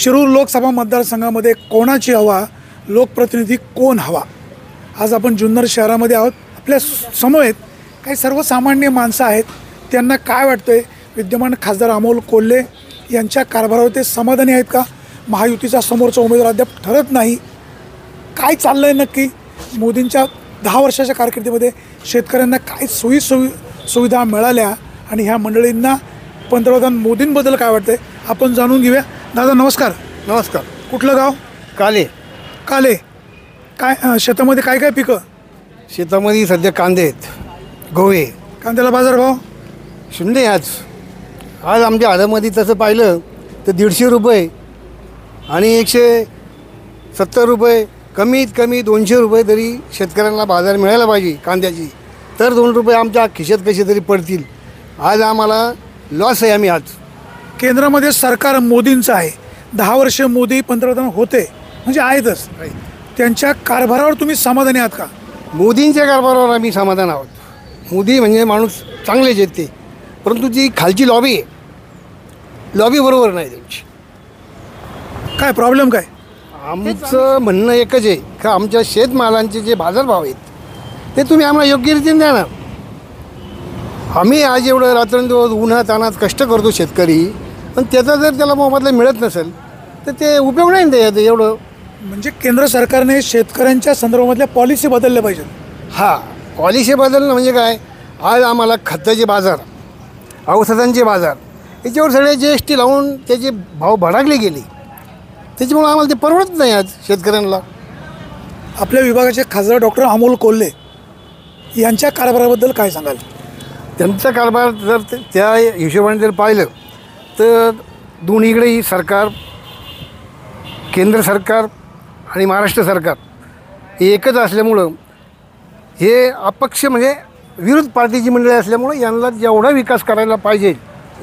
शिरूर लोकसभा मतदारसंघामध्ये कोणाची हवा लोकप्रतिनिधी कोण हवा? आज आपण जुन्नर शहरामध्ये आहोत. आपल्या समवेत काही सर्वसामान्य माणसं आहेत. त्यांना काय वाटतं आहे विद्यमान खासदार अमोल कोल्हे यांच्या कारभारावर ते समाधानी आहेत का? महायुतीचा समोरचा उमेदवार अद्याप ठरत नाही. काय चाललं आहे नक्की? मोदींच्या दहा वर्षाच्या कारकिर्दीमध्ये शेतकऱ्यांना काय सोयी सुवि सुविधा मिळाल्या? आणि ह्या मंडळींना पंतप्रधान मोदींबद्दल काय वाटतंय? आपण जाणून घेऊया. दादा नमस्कार. नमस्कार. कुठलं गाव? काले. काले. काय अं, शेतामध्ये काय काय पिकं? शेतामध्ये सध्या कांदे आहेत. गहू आहे. कांद्याला बाजारभाव शून्य आहे आज. आज आमच्या आधामध्ये तसं पाहिलं तर दीडशे रुपये आणि एकशे सत्तर रुपये कमीत कमी दोनशे रुपये तरी शेतकऱ्यांना बाजार मिळायला पाहिजे कांद्याची. तर दोन रुपये आमच्या खिशात कसे तरी पडतील. आज आम्हाला लॉस आहे आम्ही आज केंद्रामध्ये सरकार मोदींचं आहे. दहा वर्ष मोदी पंतप्रधान होते. म्हणजे आहेतच. त्यांच्या कारभारावर तुम्ही समाधानी आहात का? मोदींच्या कारभारावर आम्ही समाधान आहोत. मोदी म्हणजे माणूस चांगलेच आहेत ते. परंतु जी खालची लॉबी आहे लॉबी बरोबर नाही त्यांची. काय प्रॉब्लेम काय? आमचं म्हणणं एकच आहे का आमच्या शेतमालांचे जे बाजारभाव आहेत ते तुम्ही आम्हाला योग्य रीतीने द्या ना. आम्ही आज एवढं रात्रंदिवस उन्हात अनात कष्ट करतो शेतकरी. पण त्याचा जर त्याला मोबदला मिळत नसेल तर ते उपयोग नाही ना त्याच्यात एवढं. म्हणजे केंद्र सरकारने शेतकऱ्यांच्या संदर्भामधल्या पॉलिसी बदलल्या पाहिजेत. हा पॉलिसी बदलणं म्हणजे काय? आज आम्हाला खताचे बाजार औषधांचे बाजार याच्यावर सगळे जी एस टी लावून त्याचे भाव भडाकले गेले. त्याच्यामुळे आम्हाला ते परवडत नाही आज शेतकऱ्यांना. आपल्या विभागाचे खासदार डॉक्टर अमोल कोल्हे यांच्या कारभाराबद्दल काय सांगाल? त्यांचा कारभार जर ते- त्या हिशोबाने जर पाहिलं तर दोन्हीकडेही सरकार केंद्र सरकार आणि महाराष्ट्र सरकार हे एकच असल्यामुळं हे अपक्ष म्हणजे विरोध पार्टीची मंडळी असल्यामुळं यांना जेवढा विकास करायला पाहिजे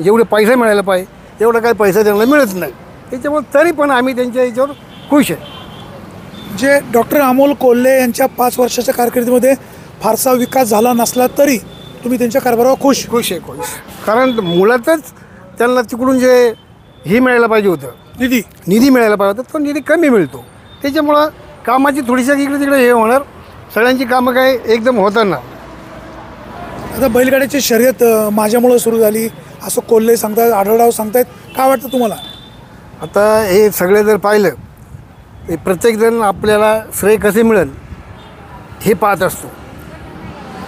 जेवढे पैसा मिळायला पाहिजे एवढा काही पैसा त्यांना मिळत नाही. त्याच्यामुळे तरी पण आम्ही त्यांच्या याच्यावर खुश आहे. जे डॉक्टर अमोल कोल्हे यांच्या पाच वर्षाच्या कारकिर्दीमध्ये फारसा विकास झाला नसला तरी तुम्ही त्यांच्या कारभारावर खुश? खुश आहे खुश. कारण मुळातच त्यांना तिकडून जे हे मिळायला पाहिजे होतं निधी. निधी मिळायला पाहिजे होता तो निधी कमी मिळतो. त्याच्यामुळं कामाची थोडीशी इकडे तिकडे हे होणार. सगळ्यांची कामं काय एकदम होताना. आता बैलगाड्याची शर्यत अं, माझ्यामुळं सुरू झाली. असं कोल्हे सांगतायत आढळराव सांगतायत. काय वाटतं तुम्हाला? आता हे सगळे जर पाहिलं हे प्रत्येकजण आपल्याला श्रेय कसे मिळेल हे पाहत असतो.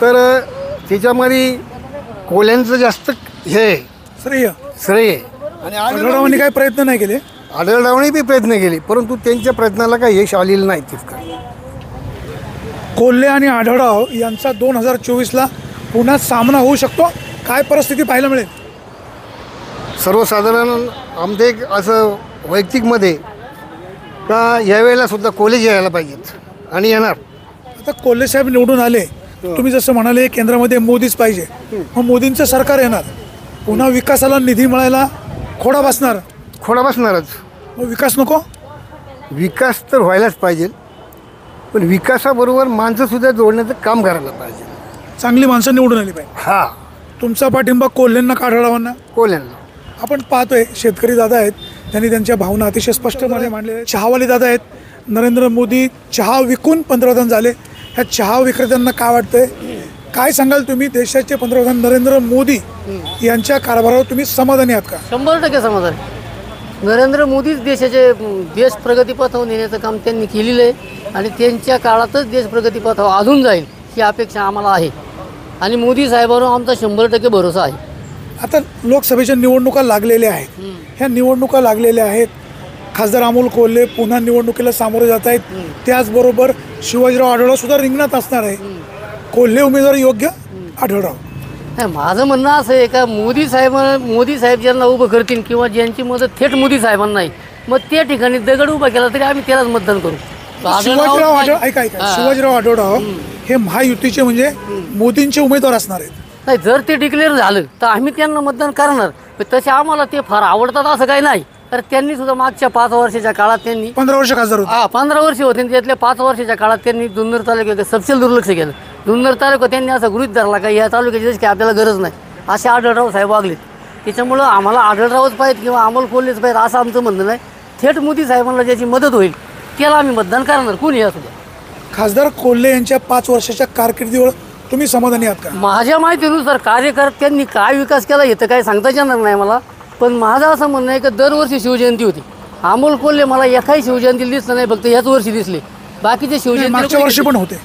तर त्याच्यामध्ये कोल्यांचं जास्त हे आहे, श्रेय. श्रेय. आहे. आणि आढळरावांनी काय प्रयत्न नाही केले? आढळरावने बी प्रयत्न केले परंतु त्यांच्या प्रयत्नाला काही यश आलेलं नाही तितकं. कोल्हे आणि आढळराव यांचा दोन हजार चोवीसला पुन्हा सामना होऊ शकतो. काय परिस्थिती पाहायला मिळेल? सर्वसाधारण आमचं एक असं वैयक्तिकमध्ये का यावेळेला सुद्धा कॉलेज यायला पाहिजेत आणि येणार. आता कोल्हे साहेब निवडून आले. तुम्ही जसं म्हणाले केंद्रामध्ये मोदीच पाहिजे. मग मोदींचं सरकार येणार. पुन्हा विकासाला निधी मिळायला खोडा बसणार. खोडा बसणारच. मग विकास नको? विकास तर व्हायलाच पाहिजे. पण विकासाबरोबर माणसंसुद्धा जोडण्याचं काम करायला पाहिजे. चांगली माणसं निवडून आली पाहिजे. हा. तुमचा पाठिंबा कोल्हेंना का आढळरावांना कोल्यांना आपण पाहतोय शेतकरी दादा आहेत. त्यांनी त्यांच्या भावना अतिशय स्पष्टपणे मांडले चहावाले दादा आहेत. नरेंद्र मोदी चहा विकून पंतप्रधान झाले. ह्या चहा विक्रेत्यांना काय वाटतंय? काय सांगाल तुम्ही देशाचे पंतप्रधान नरेंद्र मोदी यांच्या कारभारावर तुम्ही समाधानी आहात का? शंभर टक्के समाधान नरेंद्र मोदीच देशाचे देश प्रगतीपथावर नेण्याचं काम त्यांनी केलेलं आहे आणि त्यांच्या काळातच देश प्रगतीपथावर अजून जाईल ही अपेक्षा आम्हाला आहे. आणि मोदी साहेबांवर आमचा शंभर टक्के भरोसा आहे. आता लोकसभेच्या निवडणुका लागलेल्या आहेत. ह्या निवडणुका लागलेल्या आहेत. खासदार अमोल कोल्हे पुन्हा निवडणुकीला सामोरे जात आहेत. त्याचबरोबर शिवाजीराव आढळराव सुद्धा रिंगणात असणार आहे. कोल्हे उमेदवार योग्य आढळराव. नाही, माझं म्हणणं असं आहे का मोदी साहेब मोदी साहेब ज्यांना उभं करतील किंवा ज्यांची मदत थेट मोदी साहेबांना नाही मग त्या ठिकाणी दगड उभा केला तरी आम्ही त्यालाच मतदान करू. शिवाजीराव आढळ नाही. ऐका ऐका. शिवाजीराव आढळराव हे महायुतीचे म्हणजे मोदींचे उमेदवार असणार आहेत. जर ते डिक्लेअर झालं तर आम्ही त्यांना मतदान करणार. तसे आम्हाला ते फार आवडतात असं काही नाही. तर त्यांनी सुद्धा मागच्या पाच वर्षाच्या काळात त्यांनी पंधरा वर्ष खासदार होते. हा पंधरा वर्ष होते. आणि त्यातल्या पाच वर्षाच्या काळात त्यांनी जुन्नर तालुक्यात सपशेल दुर्लक्ष केलं. जुन्नर तालुका त्यांनी असं गृहित धरला का या तालुक्याची जशी काही आपल्याला गरज नाही. असे आढळराव साहेब वागलेत. त्याच्यामुळं आम्हाला आढळरावच पाहिजे किंवा अमोल कोल्हेच पाहिजे असं आमचं म्हणणं नाही. थेट मोदी साहेबांना ज्याची मदत होईल त्याला आम्ही मतदान करणार. कोणी असू द्या खासदार कोल्हे यांच्या पाच वर्षाच्या कारकिर्दीवर तुम्ही समाधानी आहात का? माझ्या माहितीनुसार कार्यकर्त्यांनी काय विकास केला हे तर काही सांगताच येणार नाही मला. पण माझं असं म्हणणं आहे की दरवर्षी शिवजयंती होती. अमोल कोल्हे मला एकाही शिवजयंतीला दिसलं नाही फक्त याच वर्षी दिसले. बाकीचे शिवजयंती मागच्या वर्षी पण होते.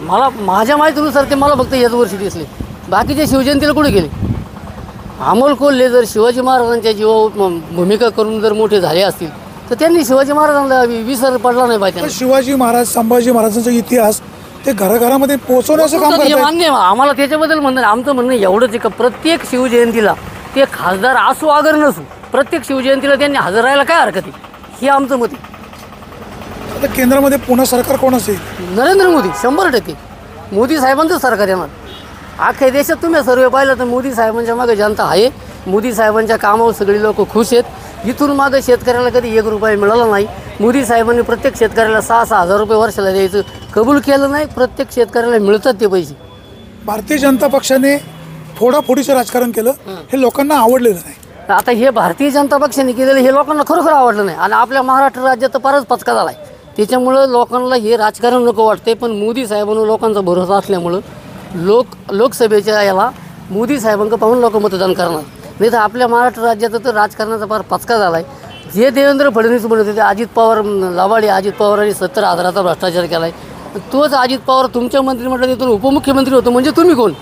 मला माझ्या माहितीनुसार ते मला फक्त याच वर्षी दिसले. बाकीचे शिवजयंतीला कुठे गेले? अमोल कोल्हे जर शिवाजी महाराजांच्या म- भूमिका करून जर मोठे झाले असतील तर त्यांनी शिवाजी महाराजांना विसर पडला नाही पाहिजे. शिवाजी महाराज संभाजी महाराजांचा इतिहास ते घराघरामध्ये पोहोचवण्याचं काम करतात मान्य. आम्हाला त्याच्याबद्दल म्हणणं. आमचं म्हणणं एवढंच आहे का प्रत्येक शिवजयंतीला ते खासदार असो अगर नसू प्रत्येक शिवजयंतीला त्यांनी हजर राहायला काय हरकत आहे? हे आमचं मत आहे. आता केंद्रामध्ये पुन्हा सरकार कोण असेल नरेंद्र मोदी शंभर टक्के. मोदी साहेबांचं सरकार येणार. अख्ख्या देशात तुम्ही सर्वे पाहिलं तर मोदी साहेबांच्या मागे जनता आहे. मोदी साहेबांच्या कामावर सगळी लोक खुश आहेत. इथून मागे शेतकऱ्याला कधी एक रुपया मिळाला नाही. मोदी साहेबांनी प्रत्येक शेतकऱ्याला सहा सहा हजार रुपये वर्षाला द्यायचं. कबूल केलं नाही. प्रत्येक शेतकऱ्याला मिळतात ते पैसे. भारतीय जनता पक्षाने फोडाफोडीचं राजकारण केलं हे. लोकांना आवडलेलं नाही. आता हे भारतीय जनता पक्षाने केलेलं हे लोकांना खरोखर आवडलं नाही. आणि आपल्या महाराष्ट्र राज्यात तर फारच पचका झाला आहे त्याच्यामुळं लोकांना हे राजकारण नको वाटते पण मोदी साहेबांवर लोकांचा भरोसा असल्यामुळं लोक लोकसभेच्या याला मोदी साहेबांकडे पाहून लोक मतदान करणार. नाही तर आपल्या महाराष्ट्र राज्यात तर राजकारणाचा फार पचका झाला आहे जे देवेंद्र फडणवीस म्हणत होते अजित पवार लावाडे अजित पवारांनी सत्तर हजाराचा भ्रष्टाचार केला आहे तोच अजित पवार तुमच्या मंत्रिमंडळात इथून उपमुख्यमंत्री होतो म्हणजे तुम्ही कोण?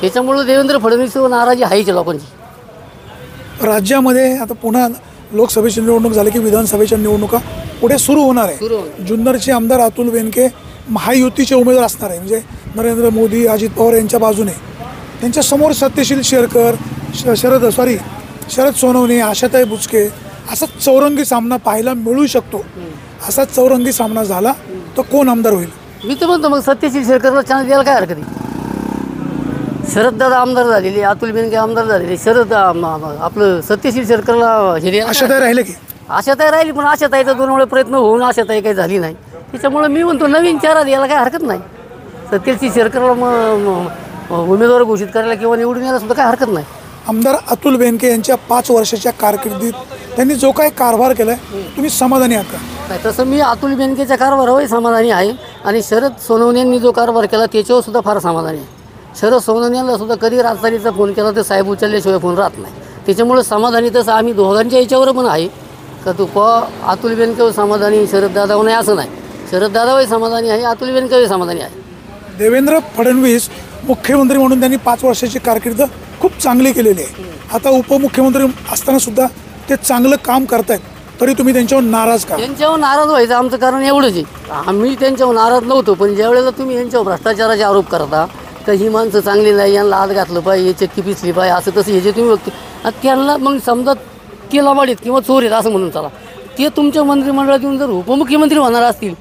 त्याच्यामुळं देवेंद्र फडणवीसवर नाराजी आहेच लोकांची. राज्यामध्ये आता पुन्हा लोकसभेची निवडणूक झाली की विधानसभेच्या निवडणुका पुढे सुरू होणार सुरू आहे जुन्नरचे आमदार अतुल बेनके महायुतीचे उमेदवार असणार आहे. म्हणजे नरेंद्र मोदी अजित पवार यांच्या बाजूने. त्यांच्यासमोर सत्यशील शेरकर श शरद सॉरी शरद सोनवणे आशाताई बुचके असा चौरंगी सामना पाहायला मिळू शकतो. असा चौरंगी सामना झाला तर कोण आमदार होईल? मी तर म्हणतो मग सत्यशील शेरकरला चान्स द्यायला काय हरकत आहे? शरददादा आमदार झालेले अतुल बेनके आमदार झालेले शरद आपलं सत्यशील शेरकरला हे आशाताई राहिले की? आशाताई राहिली पण आशाताईचा दोन वेळा प्रयत्न होऊन आशाताई काही झाली नाही. त्याच्यामुळे मी म्हणतो नवीन चेहरा द्यायला काय हरकत नाही. सत्यशील शेरकरला मग म- उमेदवार घोषित करायला किंवा निवडून यायला सुद्धा काय हरकत नाही. आमदार अतुल बेनके यांच्या पाच वर्षाच्या कारकिर्दीत त्यांनी जो काही कारभार केलाय तुम्ही समाधानी आहात का? नाही तसं मी अतुल बेनकेच्या कारभारावरही समाधानी आहे आणि शरद सोनवणे यांनी जो कारभार केला त्याच्यावर सुद्धा फार समाधानी आहे. शरद सोनवणे यांना सुद्धा कधी राजधानीचा फोन केला तर साहेब उचलल्याशिवाय फोन राहत नाही. त्याच्यामुळे समाधानी तसं आम्ही दोघांच्या याच्यावर पण आहे. का तू प अतुल बेनकेवर समाधानी शरद दादावर नाही असं नाही. शरद दादावरही समाधानी आहे अतुल बेनकेवरही समाधानी आहे. देवेंद्र फडणवीस मुख्यमंत्री म्हणून त्यांनी पाच वर्षाची कारकीर्द खूप चांगली केलेली आहे. आता उपमुख्यमंत्री असताना सुद्धा ते चांगलं काम करतायत. तरी तुम्ही त्यांच्यावर नाराज का? त्यांच्यावर नाराज व्हायचं आमचं कारण एवढंच आहे. आम्ही त्यांच्यावर नाराज नव्हतो पण ज्यावेळेला तुम्ही यांच्यावर भ्रष्टाचाराचे आरोप करता तर ही माणसं चांगली नाही यांना हात घातलं पाहिजे चक्की पिसली पाहिजे असं तसं हे जे तुम्ही बघते त्यांना मग समजा ते लबाडीत किंवा चोर आहेत असं म्हणून चला. ते तुमच्या मंत्रिमंडळात येऊन जर उपमुख्यमंत्री होणार असतील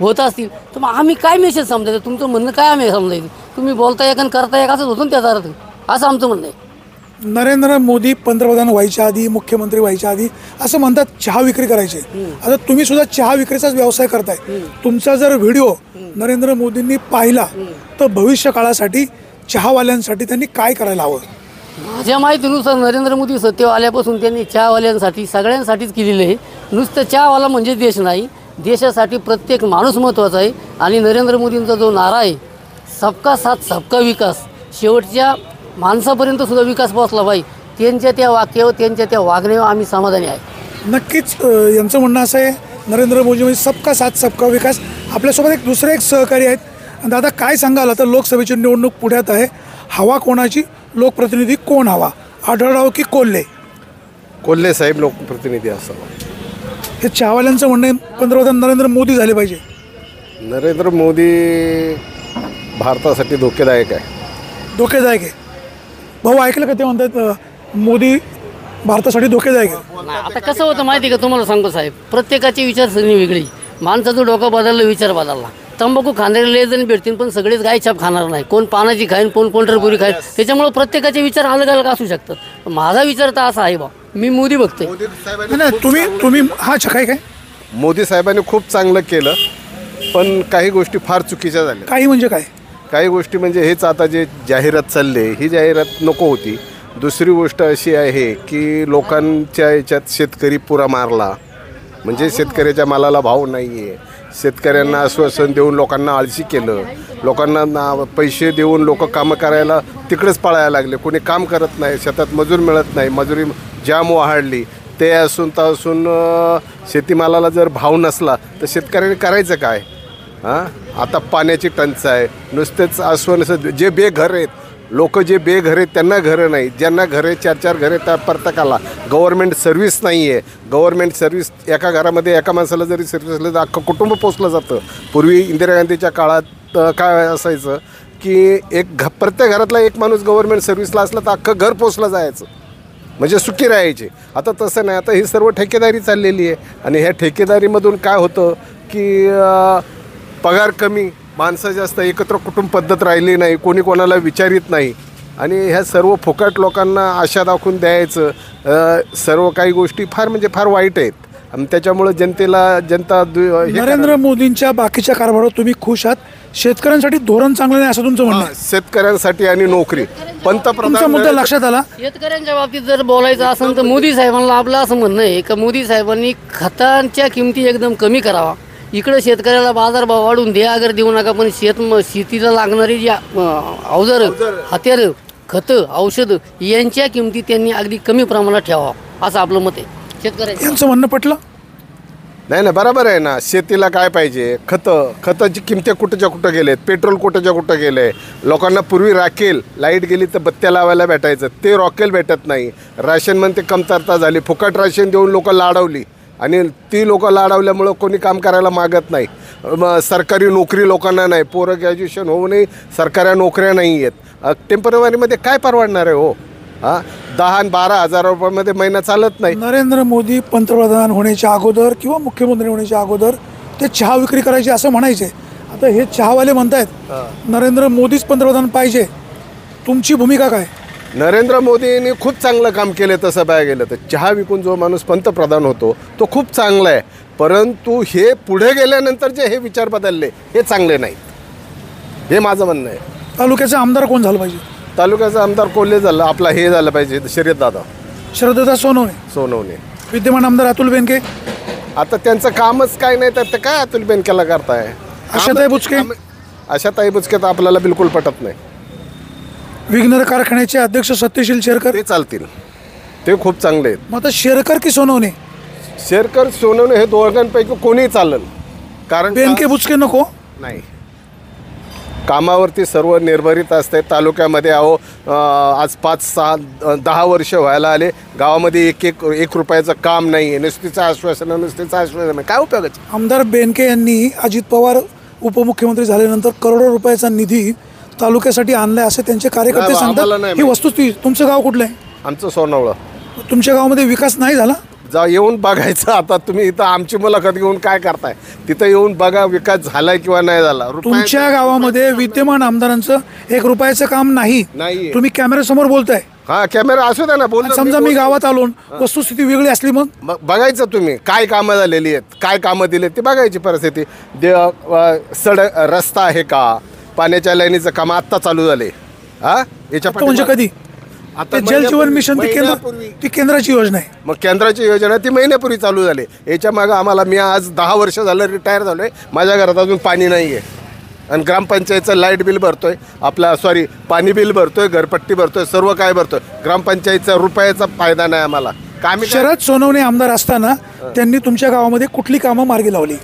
होत असतील तर मग आम्ही काय मेसेज समजायचं? तुमचं म्हणणं काय आम्ही समजायचं? तुम्ही बोलता एक आणि करता एक असंच होतं ना त्याचा अर्थ. असं आमचं म्हणणं आहे. नरेंद्र मोदी पंतप्रधान व्हायच्या आधी मुख्यमंत्री व्हायच्या आधी असं म्हणतात चहा विक्री करायचे. आता तुम्ही सुद्धा चहा विक्रीचाच व्यवसाय करताय. तुमचा जर व्हिडिओ नरेंद्र मोदींनी पाहिला तर भविष्य काळासाठी चहावाल्यांसाठी त्यांनी काय करायला हवं? माझ्या माहितीनुसार नरेंद्र मोदी सत्तेवर आल्यापासून त्यांनी चहावाल्यांसाठी सगळ्यांसाठीच केलेलं आहे. नुसतं चहावाला म्हणजे देश नाही देशासाठी प्रत्येक माणूस महत्त्वाचा आहे. आणि नरेंद्र मोदींचा जो नारा आहे सबका साथ सबका विकास. शेवटच्या माणसापर्यंत सुद्धा विकास पोहोचला पाहिजे त्यांच्या त्या वाक्यावर त्यांच्या त्या वागण्यावर आम्ही समाधानी आहे. नक्कीच यांचं म्हणणं असं आहे नरेंद्र मोदी म्हणजे सबका साथ सबका विकास. आपल्यासोबत एक दुसरे एक सहकारी आहेत. दादा काय सांगाल? आता लोकसभेची निवडणूक पुढ्यात आहे. हवा कोणाची? लोकप्रतिनिधी कोण हवा? आढळराव की कोल्हे? कोल्हे साहेब लोकप्रतिनिधी असावा. हे चहावाल्यांचं म्हणणं आहे. पंतप्रधान नरेंद्र मोदी झाले पाहिजे. नरेंद्र मोदी भारतासाठी धोकेदायक आहे. धोकेदायक आहे. भाऊ ऐकलं का ते म्हणतात मोदी भारतासाठी धोकेदायक आहे आता कसं होतं माहिती आहे का? तुम्हाला सांगतो साहेब. प्रत्येकाची विचारसरणी वेगळी. माणसाचं डोकं बदललं विचार बदलला. तंबाखू खाणारे लय जण भेटतील पण सगळेच गायछाप खाणार नाही. कोण पानाची खाईन कोण पंढरपुरी खाईन. त्याच्यामुळे प्रत्येकाचे विचार अलग अलग असू शकतात. माझा विचार तर असा आहे बा मी मोदी बघते नाही, नाही तुम्ही तुम्ही हा छकाय काय? मोदी साहेबांनी खूप चांगलं केलं पण काही गोष्टी फार चुकीच्या झाल्या. काही म्हणजे काय? काही गोष्टी म्हणजे हेच आता जे जाहिरात चालले ही जाहिरात नको होती. दुसरी गोष्ट अशी आहे की लोकांच्या याच्यात शेतकरी पुरा मारला. म्हणजे शेतकऱ्याच्या मालाला भाव नाही आहे शेतकऱ्यांना आश्वासन देऊन लोकांना आळशी केलं. लोकांना ना पैसे देऊन लोक कामं करायला तिकडेच पळायला लागले. कोणी काम करत नाही शेतात मजूर मिळत नाही मजुरी जाम वाढली. ते असून तर असून शेतीमालाला जर भाव नसला तर शेतकऱ्याने करायचं काय? हां? आता पाण्याची टंचाई नुसतेच आसवन जे बेघर आहेत लोक जे बेघर आहेत त्यांना घरं नाही. ज्यांना घरे चार चार घरे त्या प्रत्येकाला. गव्हर्मेंट सर्व्हिस नाही आहे गव्हर्मेंट सर्व्हिस एका घरामध्ये एका माणसाला जरी सर्व्हिस असलं तर अख्खं कुटुंब पोचलं जातं. पूर्वी इंदिरा गांधीच्या काळात काय असायचं की एक घ प्रत्येक घरातला एक माणूस गव्हर्मेंट सर्व्हिसला असला तर अख्खं घर पोचलं जायचं. म्हणजे सुखी राहायचे. आता तसं नाही. आता ही सर्व ठेकेदारी चाललेली आहे. आणि ह्या ठेकेदारीमधून काय होतं की पगार कमी माणसं जास्त एकत्र कुटुंब पद्धत राहिली नाही कोणी कोणाला विचारित नाही. आणि ह्या सर्व फुकट लोकांना आशा दाखवून द्यायचं सर्व काही गोष्टी फार म्हणजे फार वाईट आहेत. आणि त्याच्यामुळं जनतेला जनता दु- नरेंद्र मोदींच्या बाकीच्या कारभारावर तुम्ही खुश आहात? शेतकऱ्यांसाठी धोरण चांगलं नाही असं तुमचं म्हणणं हा, आहे. शेतकऱ्यांसाठी आणि नोकरी. तुमचा मुद्दा पंतप्रधान लक्षात आला? शेतकऱ्यांच्या बाबतीत जर बोलायचं असेल तर मोदी साहेबांना आपलं असं म्हणणं आहे का मोदी साहेबांनी खतांच्या किमती एकदम कमी करावा. इकडे शेतकऱ्याला बाजारभाव वाढून द्या अगर देऊ नका पण शेत शेतीला लागणारी जी अवजारं हत्यारं खतं औषधं यांच्या किमती त्यांनी अगदी कमी प्रमाणात ठेवावा असं आपलं मत आहे. शेतकऱ्यांचं यांचं म्हणणं पटलं? नाही नाही बरोबर आहे ना. शेतीला काय पाहिजे? खतं. खताची किमत्या कुठच्या कुठं गेलेत? पेट्रोल कुठच्या कुठं गेले लोकांना पूर्वी राखेल लाइट गेली तर बत्त्या लावायला भेटायचं. ते रॉकेल भेटत नाही. राशनमध्ये कमतरता झाली. फुकट राशन देऊन लोक लाडवली. आणि ती लोक लाडवल्यामुळं कोणी काम करायला मागत नाही. मग सरकारी नोकरी लोकांना नाही. पोरं ग्रॅज्युएशन होऊनही सरकारी नोकऱ्या नाही आहेत टेम्पररीमध्ये काय परवडणार आहे हो? हां? दहा आणि बारा हजार रुपयामध्ये महिना चालत नाही. नरेंद्र मोदी पंतप्रधान होण्याच्या अगोदर किंवा मुख्यमंत्री होण्याच्या अगोदर ते चहा विक्री करायचे असं म्हणायचे. आता हे चहावाले म्हणतायत नरेंद्र मोदीच पंतप्रधान पाहिजे. तुमची भूमिका काय? नरेंद्र मोदींनी खूप चांगलं काम केलं तसं बघायला गेलं तर. चहा विकून जो माणूस पंतप्रधान होतो तो खूप चांगला आहे. परंतु हे पुढे गेल्यानंतर जे हे विचार बदलले हे चांगले नाहीत हे माझं म्हणणं आहे. तालुक्याचा आमदार कोण झालं पाहिजे? तालुक्याचा आमदार कोल्हे झाला आपला हे झालं पाहिजे शर्यत दादा शरदत्ता सोनवणे. सोनवणे. विद्यमान आमदार अतुल बेनके. आता त्यांचं कामच काय नाही तर ते काय अतुल बेनकेला करताय? आशाताई बुचके? अशा ताई बुचके तर आपल्याला बिलकुल पटत नाही. विघ्नर कारखान्याचे अध्यक्ष सत्यशील शेरकर? ते चालतील. ते खूप चांगले आहेत. मग आता शेरकर की सोनवणे? शेरकर सोनवणे हे दोघांपैकी कोणीही चालेल कारण का- बेनके बुचके नको? नाही. कामावरती सर्व निर्भरित असते. तालुक्यामध्ये अहो अं, आज पाच सहा अं, दहा वर्ष व्हायला आले. गावामध्ये एक एक एक रुपयाचं काम नाही आहे नुसतीचं आश्वासन नुसतीचं आश्वासन. आहे. काय उपयोगाचं? आमदार बेनके यांनी अजित पवार उपमुख्यमंत्री झाल्यानंतर करोडो रुपयाचा निधी तालुक्यासाठी आणलाय असे त्यांचे कार्यकर्ते नाही, आम्हाला सांगतात नाही ही वस्तुस्थिती तुमचं गाव कुठलं आहे? आमचं सोनावळं. तुमच्या गावामध्ये विकास नाही झाला? जा येऊन बघायचं. आता तुम्ही इथं आमची मुलाखत घेऊन काय करताय? तिथं येऊन बघा विकास झालाय किंवा नाही झाला. रुपया- तुमच्या गावामध्ये विद्यमान आमदारांचं एक रुपयाचं काम नाही. नाहीये. तुम्ही कॅमेऱ्यासमोर बोलताय. हा कॅमेरा असू द्या ना बोल आणि समजा मी गावात आलो वस्तुस्थिती वेगळी असली मग? मग बघायचं तुम्ही काय कामं झालेली आहेत काय कामं दिली ती बघायची परिस्थिती. दे अ, सड रस्ता आहे का? पाण्याच्या लाईनीचं काम आत्ता चालू झाले. हा? याच्या म्हणजे कधी? आता ते जल जीवन महिन्यापूर्वी- मिशन ती केंद्र महिन्यापूर्वी. ती केंद्राची योजना आहे. मग केंद्राची योजना ती महिन्यापूर्वी चालू झाली. याच्या मागं आम्हाला मी आज दहा वर्ष झालं रिटायर झालो आहे माझ्या घरात अजून पाणी नाही आहे आणि ग्रामपंचायतचं लाइट बिल भरतोय. आपला सॉरी पाणी बिल भरतोय घरपट्टी भरतोय सर्व काय भरतोय. ग्रामपंचायतचा रुपयाचा फायदा नाही आम्हाला. का आम्ही काय- शरद सोनवणे आमदार असताना त्यांनी तुमच्या गावामध्ये कुठली कामं मार्गी लावली?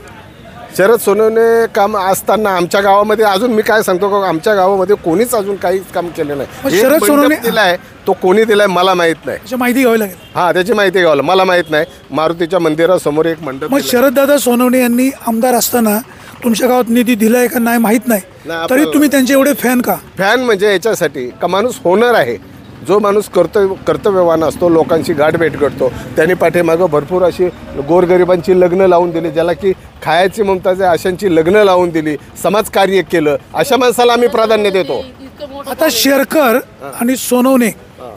शरद सोनवणे काम असताना आमच्या गावामध्ये अजून मी काय सांगतो का आमच्या गावामध्ये कोणीच अजून काहीच काम केलं नाही. शरद सोनवणे- दिलाय तो कोणी दिलाय मला माहीत नाही. माहिती घ्यावी लागेल. हा त्याची माहिती घ्यावं मला माहीत नाही. मारुतीच्या मंदिरासमोर एक मंडप मग. शरददादा सोनवणे यांनी आमदार असताना तुमच्या गावात निधी दिलाय का नाही माहीत नाही. तरी तुम्ही त्यांचे एवढे फॅन का? फॅन म्हणजे याच्यासाठी का माणूस होणार आहे? जो माणूस कर्तव्य कर्तव्यवान असतो लोकांची गाठभेट करतो त्यांनी पाठीमागं भरपूर अशी गोरगरिबांची लग्न लावून दिली ज्याला की खायची ममताज आहे अशांची लग्न लावून दिली समाजकार्य केलं अशा माणसाला आम्ही प्राधान्य देतो. आता शेरकर आणि सोनवणे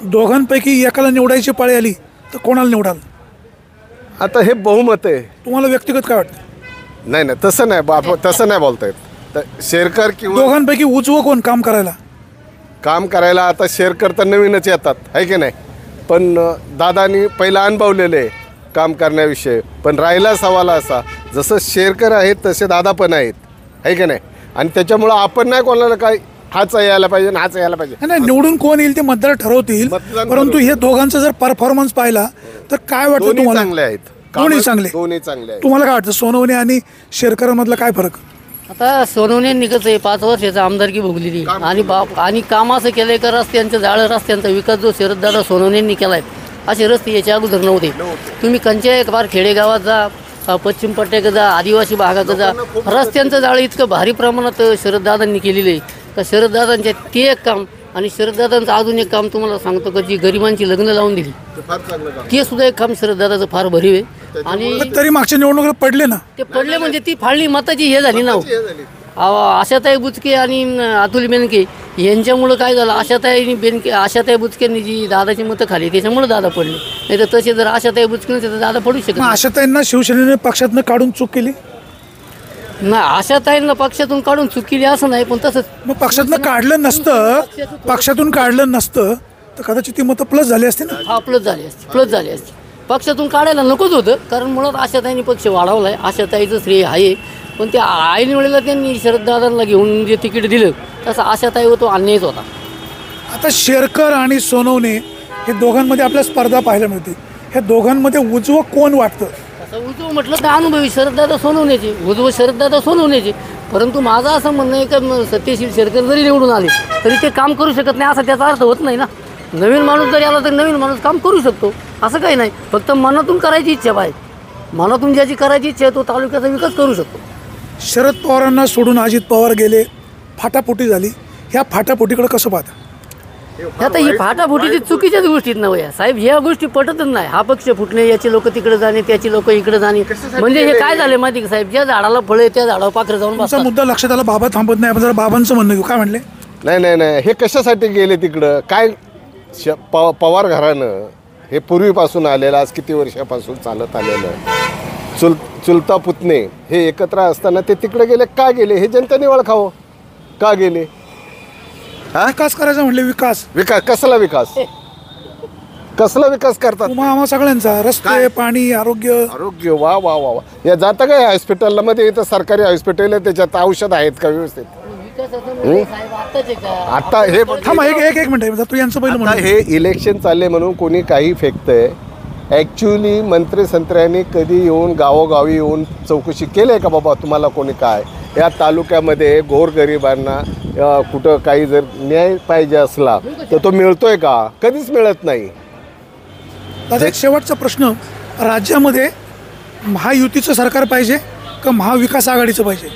दोघांपैकी एकाला निवडायची पाळी आली तर कोणाला निवडाल? आता हे बहुमत आहे. तुम्हाला व्यक्तिगत काय वाटतं? नाही नाही तसं नाही बाप तसं नाही बोलता येत तर शेरकर किंवा दोघांपैकी उजवं कोण काम करायला? काम करायला आता शेअर करता नवीनच येतात आहे की नाही? पण दादानी पहिला अनुभवलेलं आहे काम करण्याविषयी. पण राहिला सवाल असा जसं शेरकर आहेत तसे दादा पण आहेत आहे का नाही? आणि त्याच्यामुळं आपण नाही कोणाला काय हाच यायला पाहिजे हाच यायला पाहिजे. नाही निवडून कोण येईल ते मतदार ठरवतील मतदान परंतु हे दोघांचा जर परफॉर्मन्स पाहिला तर काय वाटतं दोन्ही तुम्हाला? चांगले आहेत. दोन्ही चांगले. दोन्ही चांगले आहेत. तुम्हाला काय वाटतं सोनवणे आणि शेरकर मधला काय फरक? आता सोनवणे निकच आहे पाच वर्षाचा आमदारकी भोगलेली. आणि बाप आणि काम असं केलंय का रस्त्यांचं जाळं रस्त्यांचा विकास जो शरददादा सोनवणेंनी केलाय असे रस्ते याच्या अगोदर नव्हते. तुम्ही कंच्या एक बार खेडेगावात जा पश्चिम पट्ट्याकडे जा आदिवासी भागाकडे जा. रस्त्यांचं जाळं इतकं भारी प्रमाणात शरददादांनी केलेलं आहे. का शरददादांच्या ते एक काम आणि शरददादांचं अजून एक काम तुम्हाला सांगतो का जी गरिबांची लग्न लावून दिली. ते फार चांगलं काम. ते सुद्धा एक काम शरददादाचं फार भरीव आहे. आणि पण तरी मागच्या निवडणुकीला पडले ना. ते पडले म्हणजे ती फाळणी मताची हे झाली ना हो. हे झाली. अहो, आशाताई बुचके आणि न, अतुल बेनके यांच्यामुळं काय झालं? आशाताई बेनके आशाताई बुचकेंनी जी दादाची मतं खाली त्याच्यामुळे दादा पडले. नाही तर तसे जर आशाताई बुचके नसते तर दादा पडू शकत मग नाही. आशाताईंना शिवसेनेने पक्षातनं काढून चूक केली? नाही आशाताईंना पक्षातून काढून चुकीली असं नाही पण तसंच. मग पक्षातनं काढलं नसतं पक्षातून काढलं नसतं तर कदाचित ती मतं प्लस झाली असते ना? हा प्लस झाली असते प्लस झाली असते. पक्षातून काढायला नकोच होतं कारण मुळात आशाताईंनी पक्ष वाढवलाय आशाताईचं श्रेय आहे पण त्या ऐन वेळेला त्यांनी शरददादांना घेऊन जे तिकीट दिलं तसं आशाताईवर तो अन्यायच होता. आता शेरकर आणि सोनवणे हे दोघांमध्ये आपल्या स्पर्धा पाहायला मिळते. ह्या दोघांमध्ये उजवं कोण वाटतं? असं उजव म्हटलं तर अनुभवी शरददादा सोनवण्याचे उजव शरददादा सोनवण्याचे परंतु माझं असं म्हणणं आहे का सत्यशील शेरकर जरी निवडून आले तरी ते काम करू शकत नाही असा त्याचा अर्थ होत नाही ना. नवीन माणूस जरी आला तर नवीन माणूस काम करू शकतो असं काही नाही. फक्त मनातून करायची इच्छा पाहिजे मनातून ज्याची करायची इच्छा आहे तो तालुक्याचा विकास करू शकतो. शरद पवारांना सोडून अजित पवार गेले फाटाफुटी झाली. ह्या फाटाफुटीकडे कसं पाहता? आता ही फाटाफुटीची चुकीच्याच गोष्टीत नव्हे. साहेब ह्या गोष्टी पटतच नाही. हा पक्ष फुटणे याचे लोक तिकडे जाणे त्याची लोक इकडे जाणे. म्हणजे हे काय झाले माहिती का साहेब? ज्या झाडाला फळे त्या झाडावर पाखरं जाऊन तुमचा बसतात. मुद्दा लक्षात आला बाबा थांबत नाही. आपण जरा बाबांचं म्हणणं घेऊ. काय म्हणले? नाही नाही नाही. हे कशासाठी गेले तिकडं? काय श प पवार घराणं हे पूर्वीपासून आलेलं आज किती वर्षापासून चालत आलेलं? चुल चुलता पुतणे हे एकत्र असताना ते तिकडे गेले. का गेले? हे जनतेने ओळखावं. का गेले? हा? विकास करायचा म्हणले विकास. विकास? कसला विकास? कसला विकास करतात? आम्हा सगळ्यांचा. रस्ते काय? पाणी आरोग्य. आरोग्य वा वा वा वा. या जातं काय हॉस्पिटलला मध्ये इथं सरकारी हॉस्पिटल आहे त्याच्यात औषध आहेत का व्यवस्थित? म्हणजे? आता हे थांबा एक एक एक मिनिट. तू यांचं पहिलं आता म्हणणं हे इलेक्शन चालले म्हणून कोणी काही फेकतंय. ॲक्च्युली मंत्री संत्र्यांनी कधी येऊन गावोगावी येऊन चौकशी केली आहे का बाबा? तुम्हाला कोणी काय? या तालुक्यामध्ये गोरगरिबांना कुठं काही जर न्याय पाहिजे असला तर तो मिळतोय का? कधीच मिळत नाही. दादा एक शेवटचा प्रश्न. राज्यामध्ये महायुतीचं सरकार पाहिजे का महाविकास आघाडीचं पाहिजे?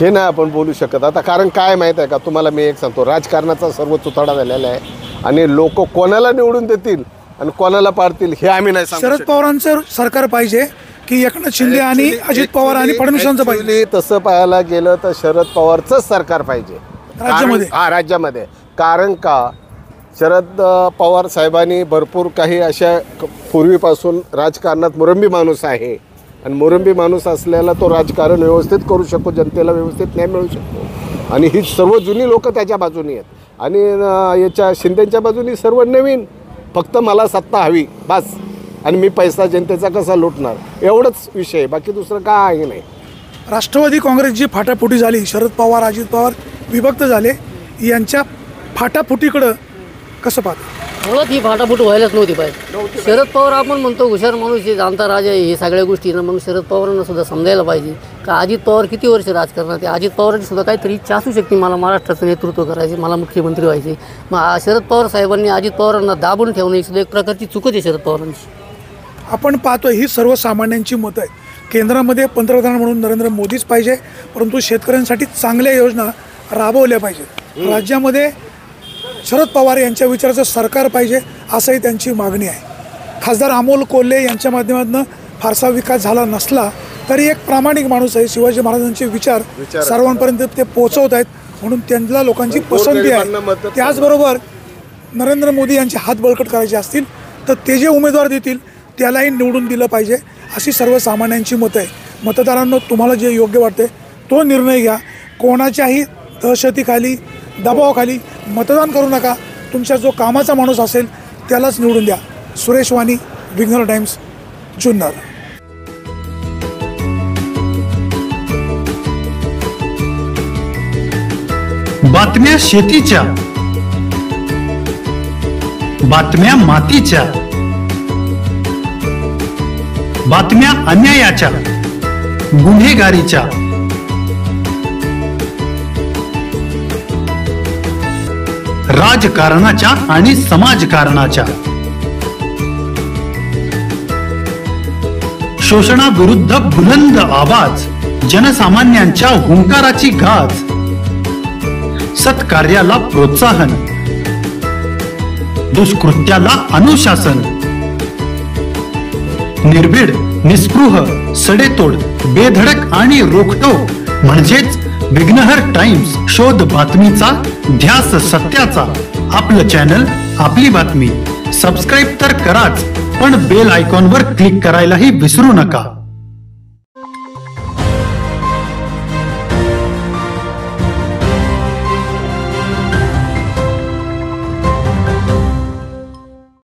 हे नाही आपण बोलू शकत. आता कारण काय माहीत आहे का? तुम्हाला मी एक सांगतो. राजकारणाचा सर्व तुथाडा झालेला आहे. आणि लोक कोणाला निवडून देतील? आणि कोणाला पाडतील हे आम्ही नाही सांगू शरद शकत. पवारांचं सरकार पाहिजे की एकनाथ शिंदे आणि अजित पवार आणि actually- फडणवीसांचं पाहिजे. actually तसं पाहायला गेलं तर शरद पवारचंच सरकार पाहिजे. राज्यामध्ये? कारण- हा राज्यामध्ये. कारण का? शरद अ, पवार साहेबांनी भरपूर काही अशा क- पूर्वीपासून राजकारणात मुरंबी माणूस आहे. आणि मुरंबी माणूस असल्याला तो राजकारण व्यवस्थित करू शकतो जनतेला व्यवस्थित न्याय मिळू शकतो. आणि ही सर्व जुनी लोक त्याच्या बाजूनी आहेत. आणि अ, याच्या शिंदेच्या बाजूनी सर्व नवीन फक्त मला सत्ता हवी बस. आणि मी पैसा जनतेचा कसा लुटणार? एवढंच विषय बाकी दुसरं काय नाही. राष्ट्रवादी काँग्रेसची फाटाफुटी झाली. शरद पवार अजित पवार विभक्त झाले. यांच्या फाटाफुटीकडं कसं पाहता? मुळात ही फाटाफूट व्हायलाच नव्हती पाहिजे शरद पवार आपण म्हणतो हुशार माणूस आहे जाणता राजा आहे हे सगळ्या गोष्टी ना मग शरद पवारांना सुद्धा समजायला पाहिजे. का अजित पवार किती वर्ष राजकारणात आहे अजित पवारांची सुद्धा काहीतरी इच्छा असू शकते मला महाराष्ट्राचं नेतृत्व करायचे मला मुख्यमंत्री व्हायचे. मग आ- शरद पवार साहेबांनी अजित पवारांना दाबून ठेवणं ही सुद्धा एक प्रकारची चुकच आहे शरद पवारांची. आपण पाहतोय ही सर्वसामान्यांची मतं आहे केंद्रामध्ये पंतप्रधान म्हणून नरेंद्र मोदीच पाहिजे परंतु शेतकऱ्यांसाठी चांगल्या योजना राबवल्या पाहिजेत. राज्यामध्ये शरद पवार यांच्या विचाराचं सरकार पाहिजे असंही त्यांची मागणी आहे. खासदार अमोल कोल्हे यांच्या माध्यमातून फारसा विकास झाला नसला तरी एक प्रामाणिक माणूस आहे शिवाजी महाराजांचे विचार सर्वांपर्यंत ते पोहोचवत आहेत म्हणून त्यांना लोकांची पसंती आहे. त्याचबरोबर नरेंद्र मोदी यांचे हात बळकट करायचे असतील तर ते जे उमेदवार देतील त्यालाही निवडून दिलं पाहिजे अशी सर्वसामान्यांची मतं आहे मतदारांना तुम्हाला जे योग्य वाटते तो निर्णय घ्या. कोणाच्याही दहशतीखाली दबावाखाली मतदान करू नका. तुमच्या जो कामाचा माणूस असेल त्यालाच निवडून द्या. सुरेश वाणी विघ्नर टाइम्स जुन्नर. बातम्या शेतीच्या बातम्या मातीच्या बातम्या अन्यायाच्या गुन्हेगारीच्या. राजकारणाच्या आणि समाजकारणाच्या. शोषणाविरुद्ध बुलंद आवाज जनसामान्यांच्या हुंकाराची गाज. सत्कार्याला प्रोत्साहन. दुष्कृत्याला अनुशासन. निर्भीड निस्पृह सडेतोड बेधडक आणि रोखटोक म्हणजेच विघ्नहर टाइम्स शोध बातमीचा ध्यास सत्याचा. आपलं चॅनल आपली बातमी. सबस्क्राईब तर कराच पण बेल आयकॉनवर क्लिक करायलाही विसरू नका.